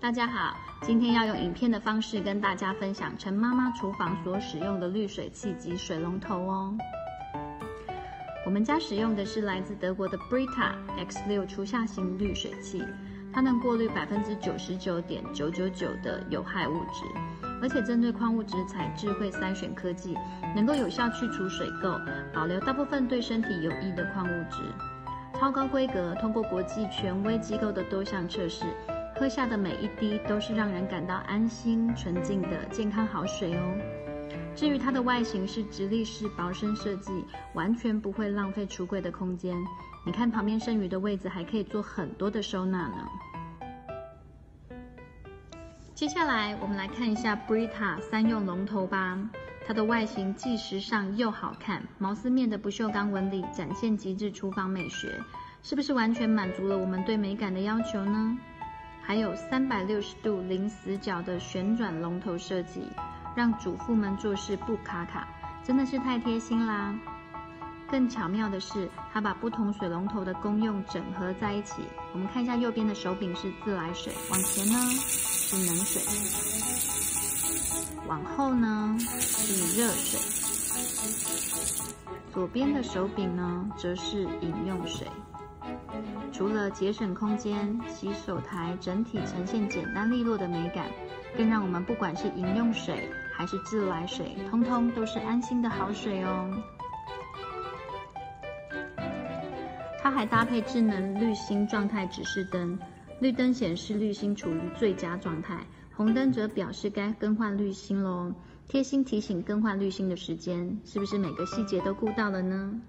大家好，今天要用影片的方式跟大家分享陈妈妈厨房所使用的滤水器及水龙头哦。我们家使用的是来自德国的 Brita X6 初夏型滤水器，它能过滤百分之九十九点九九九的有害物质，而且针对矿物质采智慧筛选科技，能够有效去除水垢，保留大部分对身体有益的矿物质。超高规格，通过国际权威机构的多项测试。喝下的每一滴都是让人感到安心、纯净的健康好水哦。至于它的外形是直立式薄身设计，完全不会浪费橱柜的空间。你看旁边剩余的位置还可以做很多的收纳呢。接下来我们来看一下 Brita 三用龙头吧。它的外形既时尚又好看，毛丝面的不锈钢纹理展现极致厨房美学，是不是完全满足了我们对美感的要求呢？还有三百六十度零死角的旋转龙头设计，让主妇们做事不卡卡，真的是太贴心啦！更巧妙的是，它把不同水龙头的功用整合在一起。我们看一下右边的手柄是自来水，往前呢是冷水，往后呢是热水，左边的手柄呢则是饮用水。除了节省空间，洗手台整体呈现简单利落的美感，更让我们不管是饮用水还是自来水，通通都是安心的好水哦。它还搭配智能滤芯状态指示灯，绿灯显示滤芯处于最佳状态，红灯则表示该更换滤芯喽。贴心提醒更换滤芯的时间，是不是每个细节都顾到了呢？